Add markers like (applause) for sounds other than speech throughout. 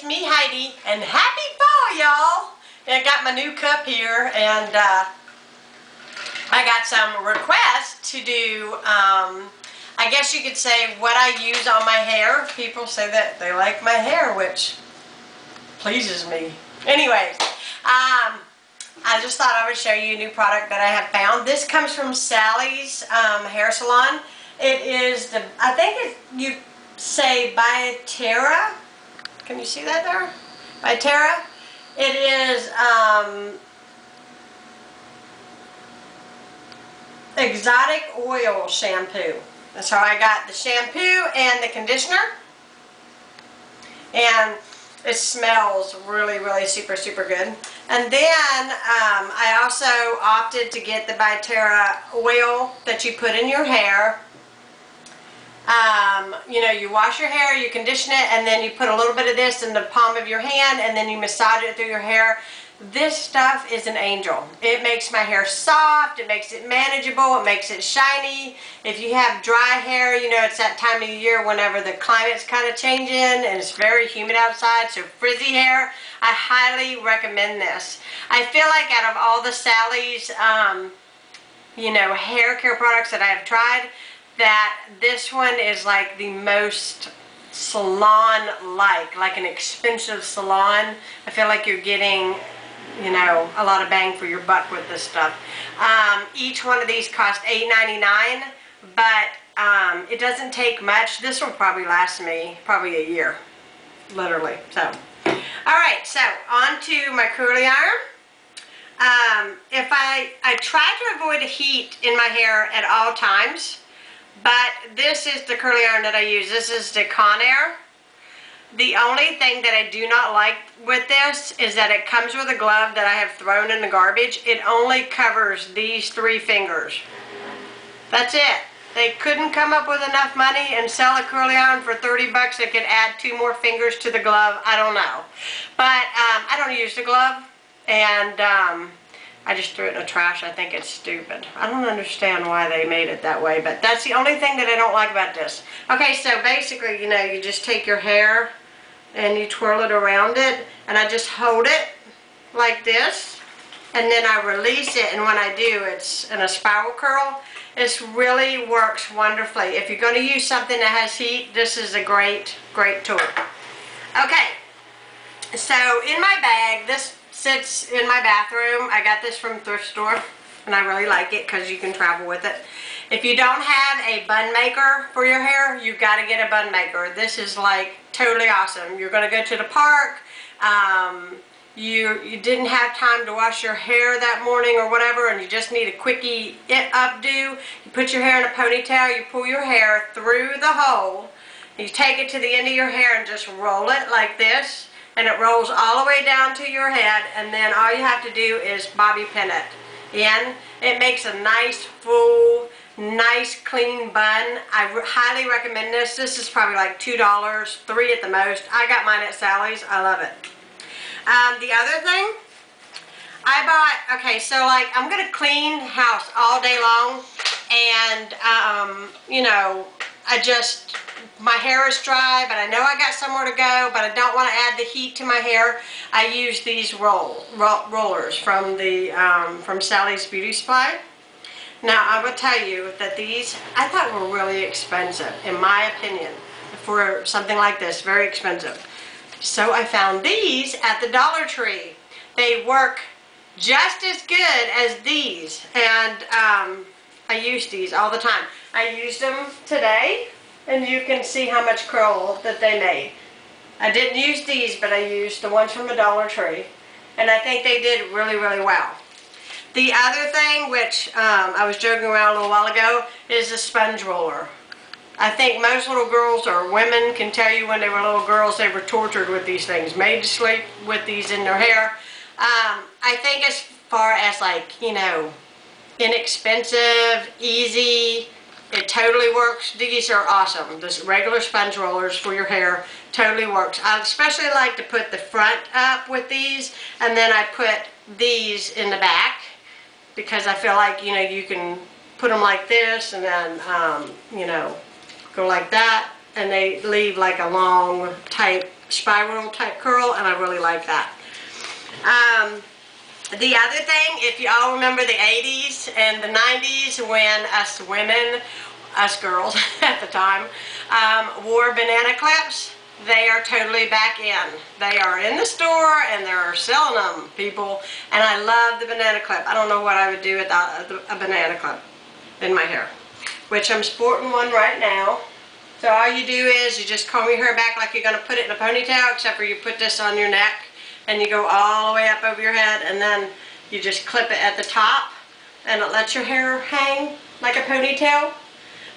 it's me, Heidi, and happy fall, y'all. I got my new cup here, and uh, I got some requests to do, um, I guess you could say what I use on my hair. People say that they like my hair, which pleases me. Anyways, um, I just thought I would show you a new product that I have found. This comes from Sally's um, Hair Salon. It is the, I think it, you say Biotera. Can you see that there? Biotera. It is um, exotic oil shampoo. That's how I got the shampoo and the conditioner. And it smells really, really super, super good. And then um, I also opted to get the Biotera oil that you put in your hair um, you know, you wash your hair, you condition it, and then you put a little bit of this in the palm of your hand, and then you massage it through your hair. This stuff is an angel. It makes my hair soft, it makes it manageable, it makes it shiny. If you have dry hair, you know, it's that time of the year whenever the climate's kind of changing and it's very humid outside, so frizzy hair, I highly recommend this. I feel like out of all the Sally's, um, you know, hair care products that I have tried, that this one is like the most salon-like, like an expensive salon. I feel like you're getting, you know, a lot of bang for your buck with this stuff. Um, each one of these cost $8.99, but um, it doesn't take much. This will probably last me probably a year, literally. So, all right, so on to my curly iron. Um, if I, I try to avoid heat in my hair at all times, but this is the curly iron that I use. This is the Conair. The only thing that I do not like with this is that it comes with a glove that I have thrown in the garbage. It only covers these three fingers. That's it. They couldn't come up with enough money and sell a curly iron for 30 bucks that could add two more fingers to the glove. I don't know. But um, I don't use the glove. And um, I just threw it in the trash. I think it's stupid. I don't understand why they made it that way, but that's the only thing that I don't like about this. Okay, so basically, you know, you just take your hair and you twirl it around it, and I just hold it like this, and then I release it, and when I do, it's in a spiral curl. This really works wonderfully. If you're going to use something that has heat, this is a great, great tool. Okay, so in my bag, this sits in my bathroom. I got this from thrift store and I really like it because you can travel with it. If you don't have a bun maker for your hair, you've got to get a bun maker. This is like totally awesome. You're going to go to the park. Um, you, you didn't have time to wash your hair that morning or whatever and you just need a quickie it updo. You put your hair in a ponytail, you pull your hair through the hole, you take it to the end of your hair and just roll it like this and it rolls all the way down to your head and then all you have to do is bobby pin it in. It makes a nice full nice clean bun. I highly recommend this. This is probably like $2, 3 at the most. I got mine at Sally's. I love it. Um, the other thing, I bought, okay, so like I'm going to clean house all day long and, um, you know, I just my hair is dry, but I know I got somewhere to go, but I don't want to add the heat to my hair. I use these roll, roll rollers from the um, from Sally's Beauty Supply. Now, I will tell you that these, I thought were really expensive, in my opinion, for something like this, very expensive. So I found these at the Dollar Tree. They work just as good as these, and um, I use these all the time. I used them today and you can see how much curl that they made. I didn't use these, but I used the ones from the Dollar Tree, and I think they did really, really well. The other thing, which um, I was joking around a little while ago, is a sponge roller. I think most little girls or women can tell you when they were little girls they were tortured with these things, made to sleep with these in their hair. Um, I think as far as like, you know, inexpensive, easy, it totally works. These are awesome. This regular sponge rollers for your hair totally works. I especially like to put the front up with these and then I put these in the back because I feel like, you know, you can put them like this and then, um, you know, go like that and they leave like a long, tight spiral type curl and I really like that. Um, the other thing, if you all remember the 80s and the 90s when us women, us girls (laughs) at the time, um, wore banana clips, they are totally back in. They are in the store and they're selling them, people. And I love the banana clip. I don't know what I would do without a banana clip in my hair, which I'm sporting one right now. So all you do is you just comb your hair back like you're going to put it in a ponytail, except for you put this on your neck and you go all the way up over your head and then you just clip it at the top and it lets your hair hang like a ponytail.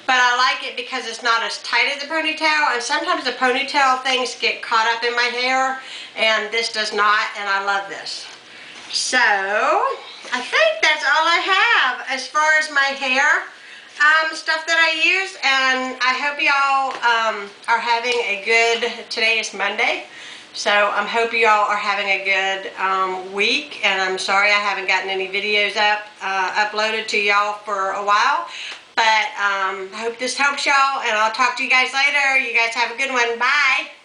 But I like it because it's not as tight as a ponytail and sometimes the ponytail things get caught up in my hair and this does not and I love this. So I think that's all I have as far as my hair um, stuff that I use and I hope y'all um, are having a good, today is Monday, so I'm hope you all are having a good um, week, and I'm sorry I haven't gotten any videos up uh, uploaded to y'all for a while. But um, I hope this helps y'all, and I'll talk to you guys later. You guys have a good one. Bye.